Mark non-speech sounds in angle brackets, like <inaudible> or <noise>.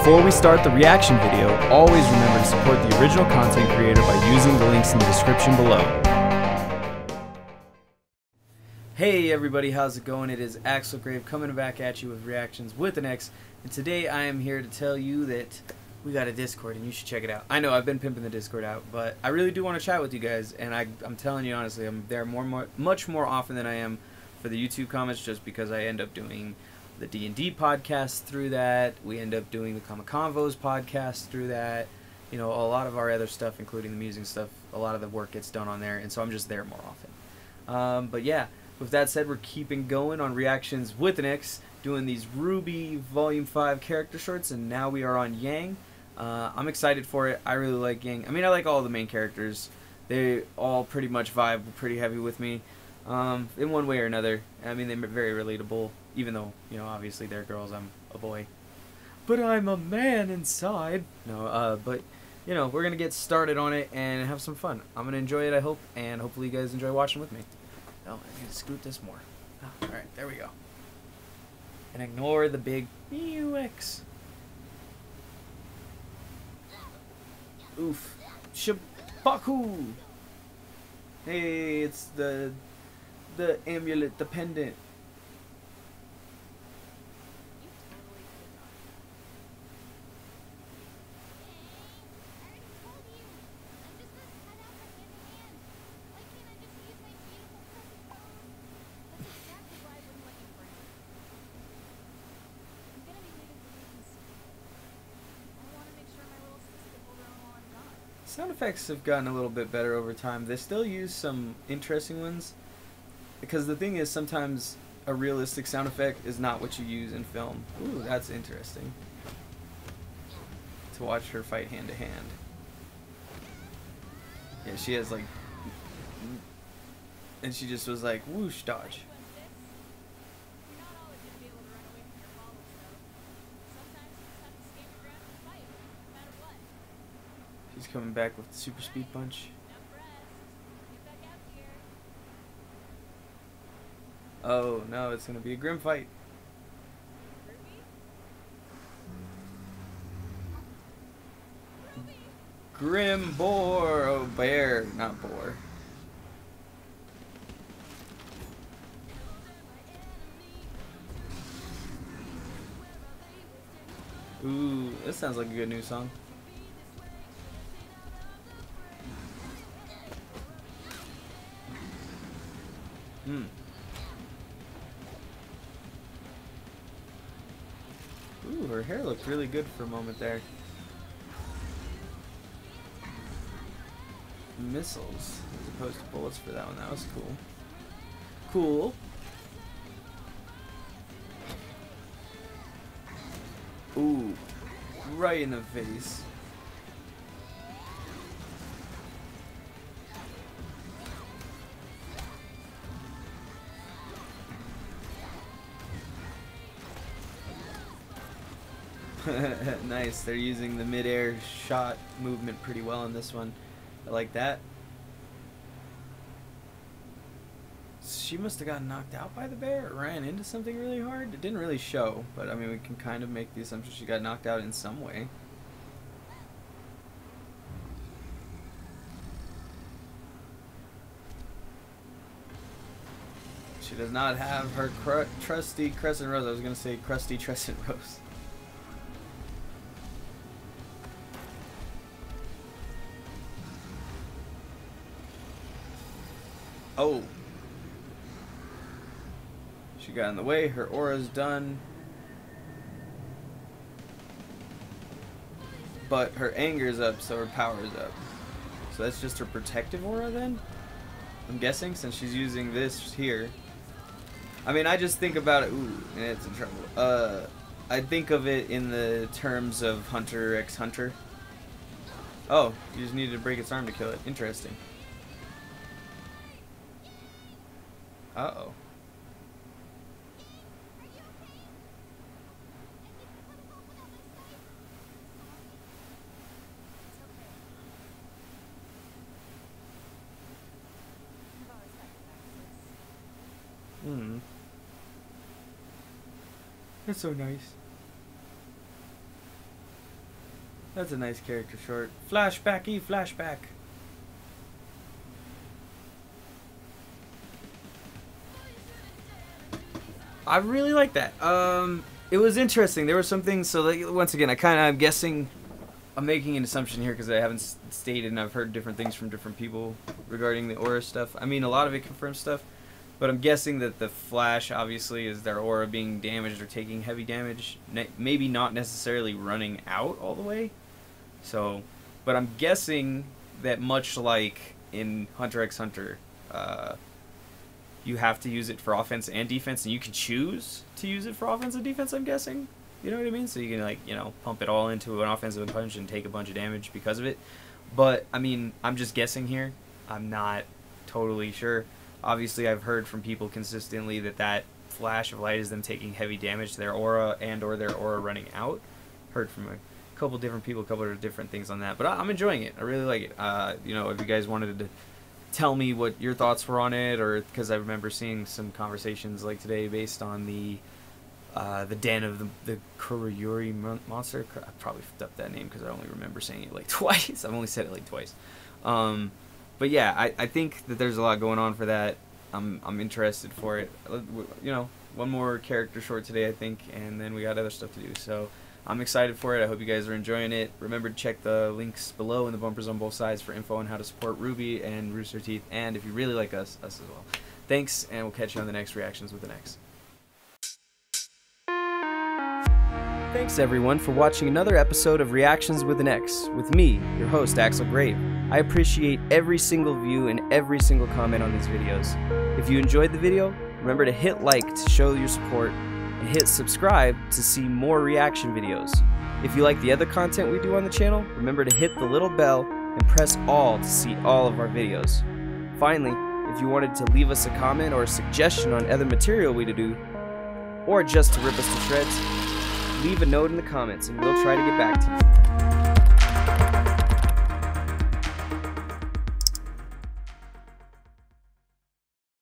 Before we start the reaction video, always remember to support the original content creator by using the links in the description below. Hey everybody, how's it going? It is Axel Grave coming back at you with reactions with an X, and today I am here to tell you that we got a Discord and you should check it out. I know I've been pimping the Discord out, but I really do want to chat with you guys, and I, I'm telling you honestly, I'm there more, more, much more often than I am for the YouTube comments, just because I end up doing the D&D podcast through that. We end up doing the Comic Convos podcast through that. You know, a lot of our other stuff, including the music stuff, a lot of the work gets done on there, and so I'm just there more often. Um, but yeah, with that said, we're keeping going on reactions with an X, doing these RWBY Volume 5 character shorts, and now we are on Yang. Uh, I'm excited for it. I really like Yang. I mean, I like all the main characters. They all pretty much vibe pretty heavy with me, um, in one way or another. I mean, they're very relatable, even though, you know, obviously they're girls, I'm a boy. But I'm a man inside. No, uh, but, you know, we're to get started on it and have some fun. I'm to enjoy it, I hope, and hopefully you guys enjoy watching with me. Oh, I need to scoot this more. Oh, Alright, there we go. And ignore the big UX. Oof. Shabaku! Hey, it's the the amulet dependent. Sound effects have gotten a little bit better over time. They still use some interesting ones. Because the thing is, sometimes a realistic sound effect is not what you use in film. Ooh, that's interesting. To watch her fight hand to hand. Yeah, she has like. And she just was like, whoosh, dodge. She's coming back with the super speed punch. Oh no, it's gonna be a grim fight. Grimm boar, oh bear, not boar. Ooh, this sounds like a good new song. Hmm. Ooh, her hair looked really good for a moment there. Missiles as opposed to bullets for that one. That was cool. Cool. Ooh, right in the face. <laughs> nice. They're using the mid-air shot movement pretty well in this one. I like that. She must have gotten knocked out by the bear ran into something really hard. It didn't really show, but I mean, we can kind of make the assumption she got knocked out in some way. She does not have her trusty crescent rose. I was going to say crusty <laughs> crescent rose. Oh. She got in the way. Her aura's done. But her anger's up, so her power's up. So that's just her protective aura then? I'm guessing, since she's using this here. I mean, I just think about it. Ooh, and it's in trouble. Uh, I think of it in the terms of Hunter x Hunter. Oh, you just needed to break its arm to kill it. Interesting. Uh-oh. Hmm. That's so nice. That's a nice character short. Flashback E flashback. I really like that. Um, it was interesting. There were some things. So like, once again, I kind of I'm guessing. I'm making an assumption here because I haven't stated and I've heard different things from different people regarding the aura stuff. I mean, a lot of it confirms stuff, but I'm guessing that the flash obviously is their aura being damaged or taking heavy damage. Ne- maybe not necessarily running out all the way. So, but I'm guessing that much like in Hunter x Hunter, uh, you have to use it for offense and defense, and you can choose to use it for offense and defense. I'm guessing. You know what I mean? So you can like you know pump it all into an offensive punch and take a bunch of damage because of it. But I mean, I'm just guessing here. I'm not totally sure. Obviously, I've heard from people consistently that that flash of light is them taking heavy damage to their aura and or their aura running out. Heard from a couple different people, a couple of different things on that. But I'm enjoying it. I really like it. Uh, you know, if you guys wanted to tell me what your thoughts were on it, or because I remember seeing some conversations like today based on the uh, the den of the the monster. I probably fucked up that name because I only remember saying it like <laughs> twice. I've only said it like twice. Um, but yeah, I, I think that there's a lot going on for that. I'm I'm interested for it. Uh, You know, one more character short today, I think, and then we got other stuff to do. So I'm excited for it. I hope you guys are enjoying it. Remember to check the links below in the bumpers on both sides for info on how to support RWBY and Rooster Teeth, and if you really like us, us as well. Thanks, and we'll catch you on the next reactions with the next. Thanks everyone for watching another episode of Reactions with an X with me, your host Axel Grave. I appreciate every single view and every single comment on these videos. If you enjoyed the video, remember to hit like to show your support and hit subscribe to see more reaction videos. If you like the other content we do on the channel, remember to hit the little bell and press all to see all of our videos. Finally, if you wanted to leave us a comment or a suggestion on other material we to do, or just to rip us to shreds, leave a note in the comments and we'll try to get back to you.